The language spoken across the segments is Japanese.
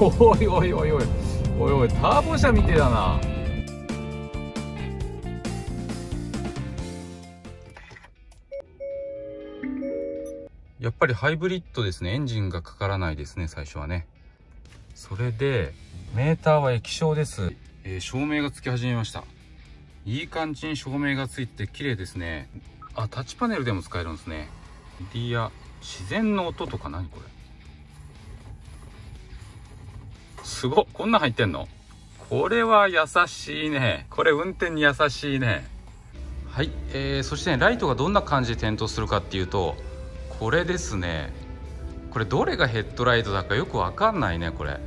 おいおいおいおいおいおいターボ車みてえだな。やっぱりハイブリッドですね。エンジンがかからないですね最初はね。それでメーターは液晶です、えー、照明がつき始めました。いい感じに照明がついて綺麗ですね。あタッチパネルでも使えるんですね。ディア自然の音とか何これ？すごこんな入ってんの？これは優しいね。これ運転に優しいね。はい、えー、そしてねライトがどんな感じで点灯するかっていうとこれですね。これどれがヘッドライトだかよくわかんないねこれ。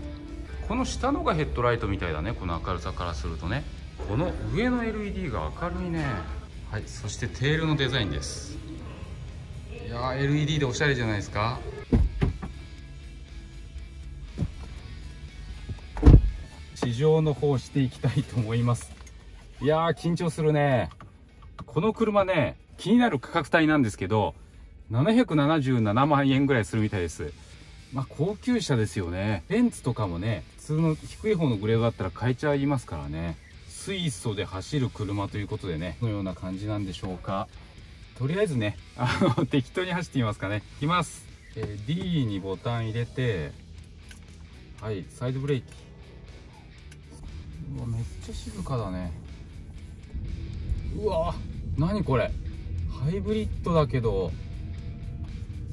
この下のがヘッドライトみたいだねこの明るさからするとね。この上の LED が明るいね。はい。そしてテールのデザインです。いや LED でおしゃれじゃないですか。上の方していきたいと思いますいやー緊張するねこの車ね気になる価格帯なんですけど777万円ぐらいするみたいです。まあ、高級車ですよね。ベンツとかもね、普通の低い方のグレードだったら買えちゃいますからね。水素で走る車ということでね、のような感じなんでしょうか。とりあえずね、あの、適当に走ってみますかね。いきます。えー、D にボタン入れて、はい、サイドブレーキ。めっちゃ静かだね。うわ、何これ。ハイブリッドだけど、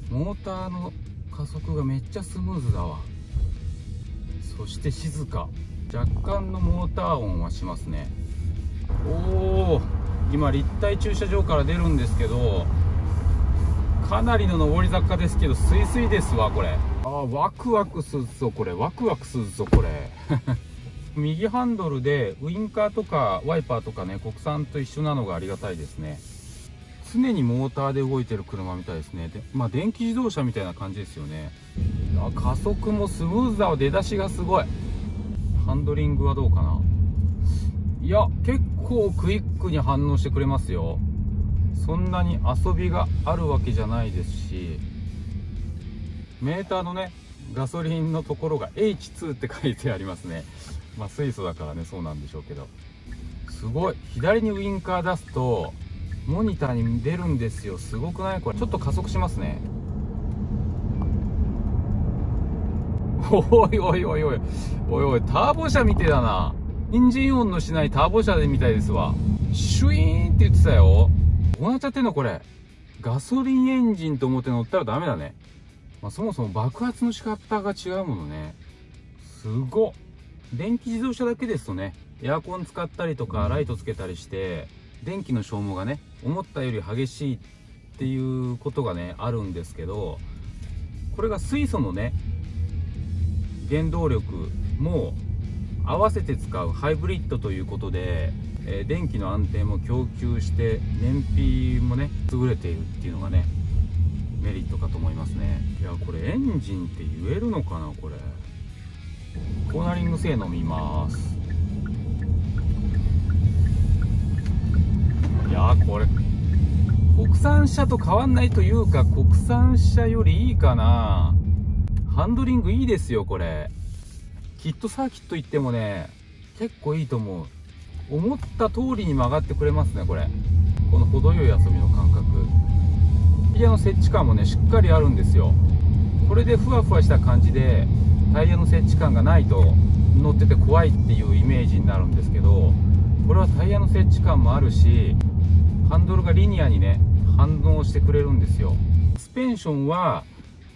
モーターの加速がめっちゃスムーズだわ。そして静か。若干のモーター音はしますね。おお今立体駐車場から出るんですけどかなりの上り坂ですけどスイスイですわこれ。ああワクワクするぞこれ。ワクワクするぞこれ。右ハンドルでウインカーとかワイパーとかね国産と一緒なのがありがたいですね。常にモーターで動いてる車みたいですね。でまあ電気自動車みたいな感じですよね。加速もスムーズだわ出だしがすごい。ハンドリングはどうかな。いや結構クイックに反応してくれますよ。そんなに遊びがあるわけじゃないですし。メーターのねガソリンのところが H2 って書いてありますね。まあ水素だからねそうなんでしょうけど。すごい。左にウインカー出すとモニターに出るんですよ。すごくない？これ。ちょっと加速しますね。おいおいおいおい。おいおい。ターボ車みてだな。エンジン音のしないターボ車でみたいですわ。シュイーンって言ってたよ。どうなっちゃってんのこれ？ガソリンエンジンと思って乗ったらダメだね、まあ、そもそも爆発の仕方が違うものね。すごっ。電気自動車だけですとねエアコン使ったりとかライトつけたりして電気の消耗がね思ったより激しいっていうことがねあるんですけどこれが水素のね原動力も合わせて使うハイブリッドということで、えー、電気の安定も供給して燃費もね優れているっていうのがねメリットかと思いますね。いやこれエンジンって言えるのかなこれコーナリング性能見ます。いやこれ国産車と変わんないというか国産車よりいいかな。ハンドリングいいですよこれ。キットサーキット行ってもね結構いいと思う。思った通りに曲がってくれますねこれ。この程よい遊びの感覚。タイヤの設置感もねしっかりあるんですよ。これでふわふわした感じでタイヤの設置感がないと乗ってて怖いっていうイメージになるんですけどこれはタイヤの設置感もあるしハンドルがリニアにね反応してくれるんですよ。スペンションは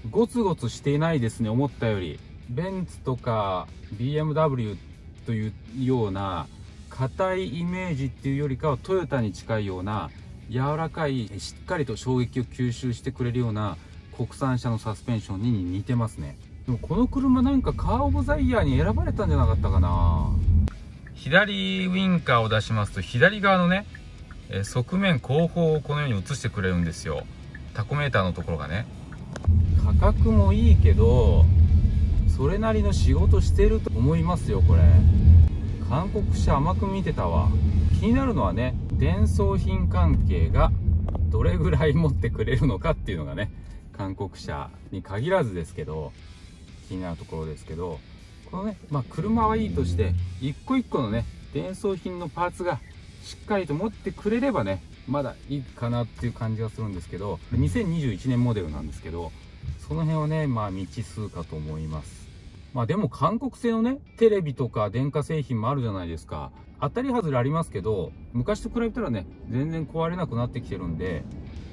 ゴツゴツしていないですね思ったより。ベンツとか BMW というような硬いイメージっていうよりかはトヨタに近いような柔らかいしっかりと衝撃を吸収してくれるような国産車のサスペンションに似てますね。でもこの車なんかカーオブザイヤーに選ばれたんじゃなかったかな。左ウインカーを出しますと左側のねえ側面後方をこのように映してくれるんですよ。タコメーターのところがね。価格もいいけどそれなりの仕事してると思いますよこれ。韓国車甘く見てたわ。気になるのはね伝送品関係がどれぐらい持ってくれるのかっていうのがね韓国車に限らずですけど気になるところですけどこのね、まあ、車はいいとして一個一個のね伝送品のパーツがしっかりと持ってくれればねまだいいかなっていう感じがするんですけど2021年モデルなんですけどその辺はねまあ未知数かと思います。まあでも韓国製のねテレビとか電化製品もあるじゃないですか。当たり外れありますけど昔と比べたらね全然壊れなくなってきてるんで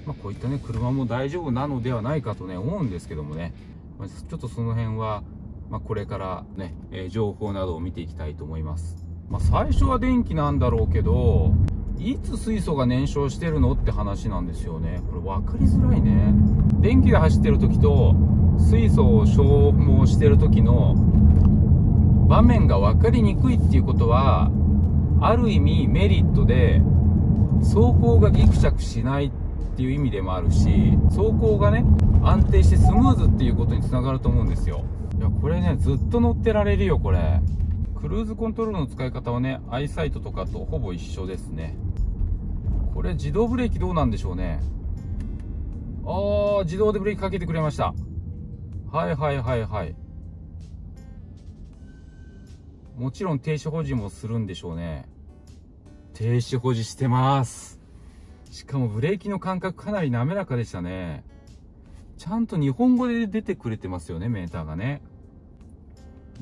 まあ、こういったね車も大丈夫なのではないかとね思うんですけどもね、まあ、ちょっとその辺は、まあ、これからね、えー、情報などを見ていきたいと思います、ま最初は電気なんだろうけどいつ水素が燃焼してるのって話なんですよね。これ分かりづらいね。電気で走ってる時と水素を消耗してる時の場面が分かりにくいっていうことはある意味メリットで走行がギクシャクしないってていう意味でもあるし走行がね安定してスムーズっていうことにつながると思うんですよ。いやこれねずっと乗ってられるよこれ。クルーズコントロールの使い方はねアイサイトとかとほぼ一緒ですね。これ自動ブレーキどうなんでしょうね。ああ自動でブレーキかけてくれました。はいはいはいはい。もちろん停止保持もするんでしょうね。停止保持してます。しかもブレーキの感覚かなり滑らかでしたね。ちゃんと日本語で出てくれてますよねメーターがね。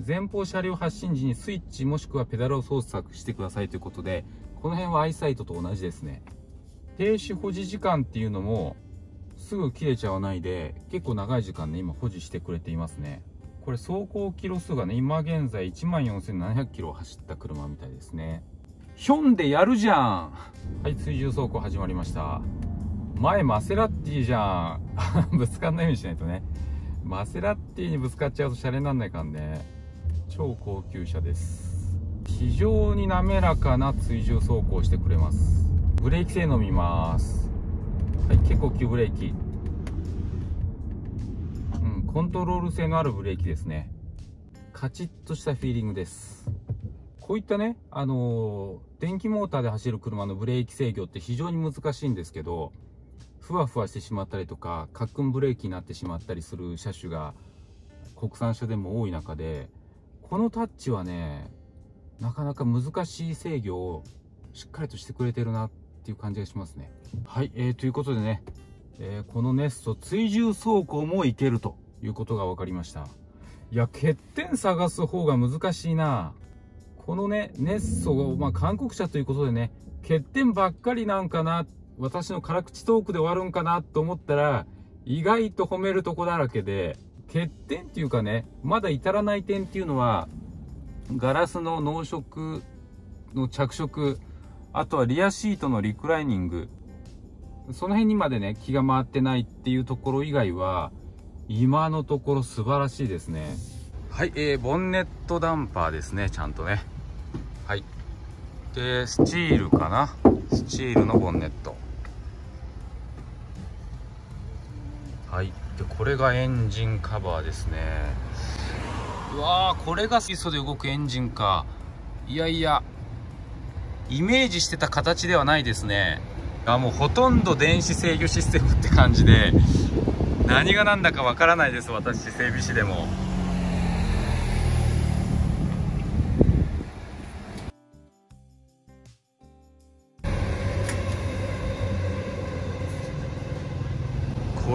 前方車両発進時にスイッチもしくはペダルを操作してくださいということでこの辺はアイサイトと同じですね。停止保持時間っていうのもすぐ切れちゃわないで結構長い時間ね今保持してくれていますね。これ走行キロ数がね今現在14,700キロ走った車みたいですね。ヒョンでやるじゃん。はい追従走行始まりました。前マセラッティじゃん。ぶつかんないようにしないとね。マセラッティにぶつかっちゃうとシャレになんないかんね。超高級車です。非常に滑らかな追従走行してくれます。ブレーキ性能見ます。はい結構急ブレーキ。うんコントロール性のあるブレーキですね。カチッとしたフィーリングです。こういったねあのー、電気モーターで走る車のブレーキ制御って非常に難しいんですけどふわふわしてしまったりとかカックンブレーキになってしまったりする車種が国産車でも多い中でこのタッチはねなかなか難しい制御をしっかりとしてくれてるなっていう感じがしますね。はい、えー、ということでね、えー、このネスト追従走行もいけるということが分かりました。いや欠点探す方が難しいな。このねネッソまあ、韓国車ということでね欠点ばっかりなんかな私の辛口トークで終わるんかなと思ったら意外と褒めるとこだらけで欠点っていうかねまだ至らない点っていうのはガラスの濃色の着色あとはリアシートのリクライニング。その辺にまでね、気が回ってないっていうところ以外は、今のところ素晴らしいですね。はい、えー、ボンネットダンパーですね、ちゃんとね。で、スチールかな？スチールのボンネット。はい。で、これがエンジンカバーですね。うわー、これが水素で動くエンジンか。いやいや、イメージしてた形ではないですねあもうほとんど電子制御システムって感じで何が何だかわからないです私整備士でも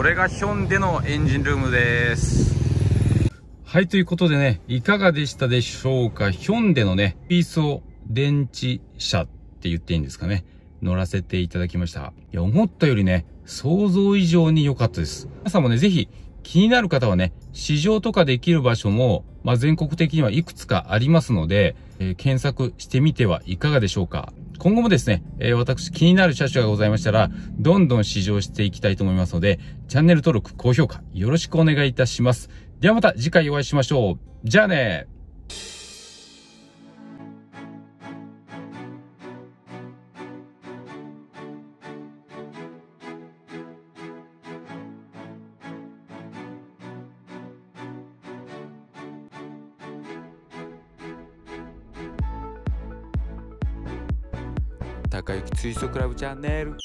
れがヒョンデのエンジンルームですはい、ということでね、いかがでしたでしょうか？ヒョンデのね、ピースを電池車って言っていいんですかね？乗らせていただきました。いや、思ったよりね、想像以上に良かったです。皆さんもね、ぜひ気になる方はね、試乗とかできる場所も、まあ、全国的にはいくつかありますので、えー、検索してみてはいかがでしょうか？今後もですね、えー、私気になる車種がございましたら、どんどん試乗していきたいと思いますので、チャンネル登録、高評価、よろしくお願いいたします。ではまた次回お会いしましょう。じゃあね高雪水素クラブチャンネル